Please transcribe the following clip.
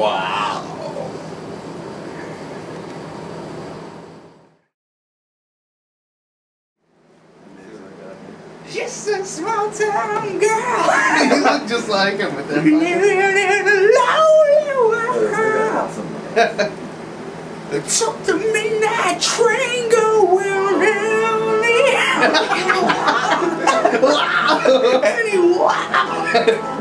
Wow. Just a small town girl. you look just like him with that. Living in a lonely world. Took the midnight train going down the Wow. And wow.